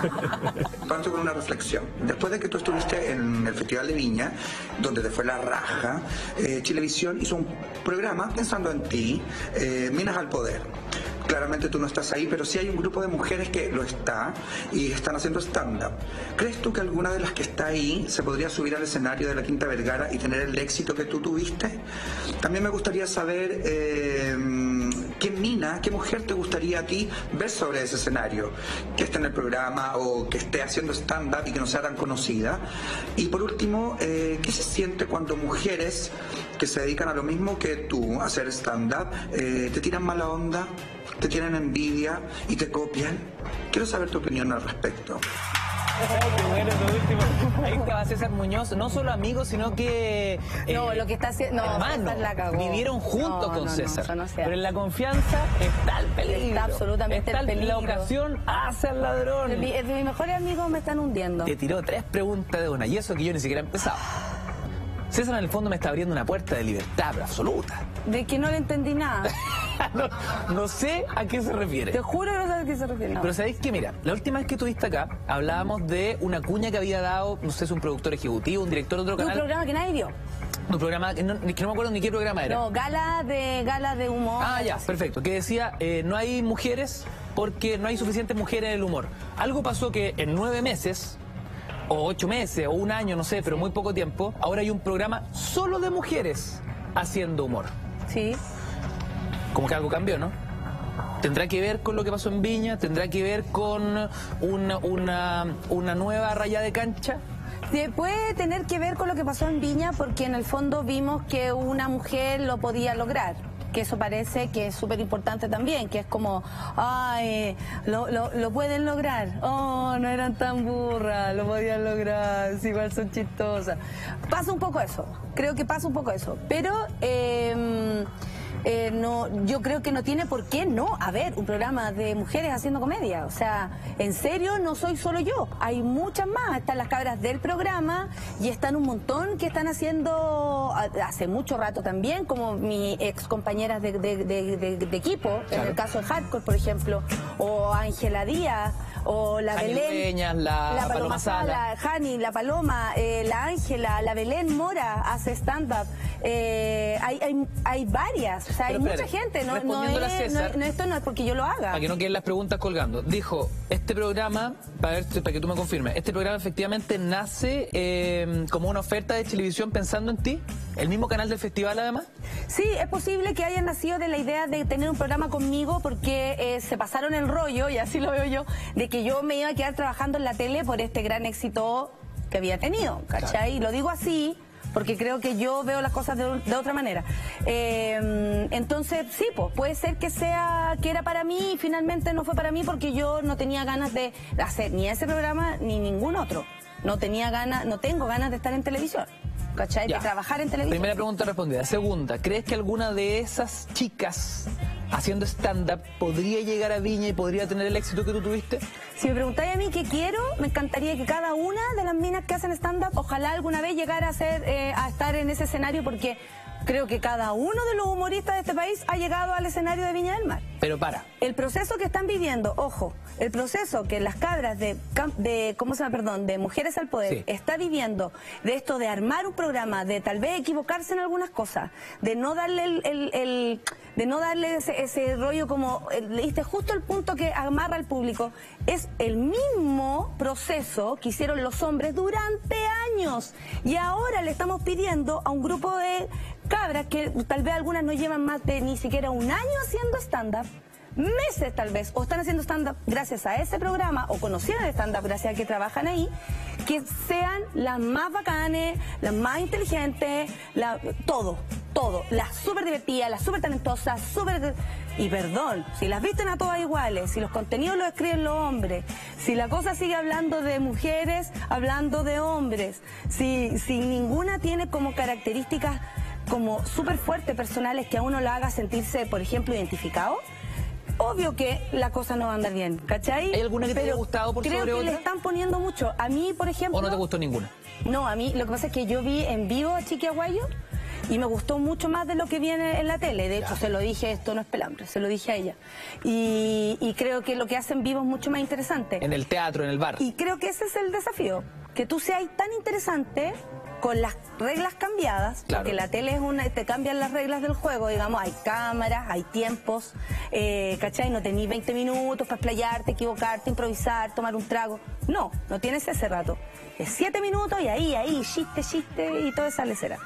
Parto con una reflexión. Después de que tú estuviste en el Festival de Viña, donde te fue la raja, eh, Chilevisión hizo un programa pensando en ti, eh, Minas al Poder. Claramente tú no estás ahí, pero sí hay un grupo de mujeres que lo está y están haciendo stand-up. ¿Crees tú que alguna de las que está ahí se podría subir al escenario de la Quinta Vergara y tener el éxito que tú tuviste? También me gustaría saber eh, qué mina, qué mujer te gustaría a ti ver sobre ese escenario, que esté en el programa o que esté haciendo stand-up y que no sea tan conocida. Y por último, eh, ¿qué se siente cuando mujeres que se dedican a lo mismo que tú, a hacer stand-up, eh, te tiran mala onda? te tienen envidia y te copian. Quiero saber tu opinión al respecto. Qué bueno, lo último. Ahí estaba César Muñoz, no solo amigos, sino que. no, eh, lo que está haciendo. No, hermano, César la cagó. vivieron juntos No, con no, no, César. no Pero en la confianza está el peligro. Está absolutamente Está el peligro. La ocasión hace al ladrón. Mi- mis mejores amigos me están hundiendo. Te tiró tres preguntas de una, y eso que yo ni siquiera he empezado. César en el fondo me está abriendo una puerta de libertad pero absoluta. De que no le entendí nada. no, no sé a qué se refiere. Te juro que no sabes a qué se refiere. No. Pero sabéis que, mira, la última vez que estuviste acá, hablábamos de una cuña que había dado, no sé, es un productor ejecutivo, un director de otro De un canal. programa que nadie vio. Un programa que no, que no me acuerdo ni qué programa era. No, gala de gala de humor. Ah, ya, perfecto. Que decía, eh, no hay mujeres porque no hay suficientes mujeres en el humor. Algo pasó que en nueve meses, o ocho meses, o un año, no sé, pero muy poco tiempo, ahora hay un programa solo de mujeres haciendo humor. Sí. Como que algo cambió, ¿no? ¿Tendrá que ver con lo que pasó en Viña? ¿Tendrá que ver con una, una, una nueva raya de cancha? Sí, Puede tener que ver con lo que pasó en Viña porque en el fondo vimos que una mujer lo podía lograr. Que eso parece que es súper importante también, que es como, ay, lo, lo, lo pueden lograr. Oh, no eran tan burras, lo podían lograr, igual son chistosas. Pasa un poco eso, creo que pasa un poco eso. Pero eh, eh, no, yo creo que no tiene por qué no haber un programa de mujeres haciendo comedia. O sea, en serio, no soy solo yo. Hay muchas más. Están las cabras del programa y están un montón que están haciendo hace mucho rato también, como mis ex compañeras de, de- de- de- de equipo, en el caso de Hardcore, por ejemplo, o Ángela Díaz, o la Jani Belén. Dueñas, la Paloma Sala. Jani, la Paloma, eh, la Ángela, la Belén Mora hace stand-up. Eh, hay, hay, hay varias, o sea, hay mucha gente. No, no es- César- no, esto no es porque yo lo haga. Para que no queden las preguntas colgando. Dijo, este programa, para, ver, para que tú me confirmes, este programa efectivamente nace eh, como una oferta de televisión pensando en ti, el mismo canal del festival además. Sí, es posible que haya nacido de la idea de tener un programa conmigo porque eh, se pasaron el rollo, y así lo veo yo, de que yo me iba a quedar trabajando en la tele por este gran éxito que había tenido, ¿cachai? Y lo digo así porque creo que yo veo las cosas de, de otra manera. Eh, entonces, sí, pues puede ser que sea que era para mí y finalmente no fue para mí porque yo no tenía ganas de hacer ni ese programa ni ningún otro. No tenía ganas, no tengo ganas de estar en televisión, ¿cachai? Ya. De trabajar en televisión. Primera pregunta respondida. Segunda, ¿crees que alguna de esas chicas haciendo stand-up podría llegar a Viña y podría tener el éxito que tú tuviste? Si me preguntáis a mí qué quiero, me encantaría que cada una de las minas que hacen stand-up, ojalá alguna vez llegara a, ser, eh, a estar en ese escenario, porque creo que cada uno de los humoristas de este país ha llegado al escenario de Viña del Mar. Pero para. El proceso que están viviendo, ojo, el proceso que las cabras de, de ¿cómo se llama? Perdón, de Mujeres al Poder Sí. está viviendo, de esto de armar un programa, de tal vez equivocarse en algunas cosas, de no darle el, el- el- de no darle ese, ese rollo como, eh, leíste justo el punto que amarra al público, es el mismo proceso que hicieron los hombres durante años. Y ahora le estamos pidiendo a un grupo de cabras que tal vez algunas no llevan más de ni siquiera un año haciendo stand-up meses tal vez, o están haciendo stand-up gracias a ese programa, o conocieron el stand-up gracias a que trabajan ahí, que sean las más bacanes, las más inteligentes, la- todo, todo, las súper divertidas, las súper talentosas, súper... Y perdón, si las visten a todas iguales, si los contenidos los escriben los hombres, si la cosa sigue hablando de mujeres, hablando de hombres, si, si ninguna tiene como características como súper fuertes personales que a uno lo haga sentirse, por ejemplo, identificado, obvio que la cosa no va a andar bien, ¿cachai? ¿Hay alguna que te haya gustado por creo sobre que otra? le están poniendo mucho. A mí, por ejemplo... ¿O no te gustó ninguna? No, a mí lo que pasa es que yo vi en vivo a Chiqui Aguayo y me gustó mucho más de lo que viene en la tele. De hecho, se lo dije, esto no es pelambre, se lo dije a ella. Y, y creo que lo que hacen vivo es mucho más interesante. En el teatro, en el bar. Y creo que ese es el desafío, que tú seas tan interesante con las reglas cambiadas, Claro. porque la tele es una, te cambian las reglas del juego, digamos, hay cámaras, hay tiempos, eh, ¿cachai? No tenés 20 minutos para explayarte, equivocarte, improvisar, tomar un trago. No, no tienes ese rato. Es 7 minutos y ahí, ahí, chiste, chiste y toda esa lecera.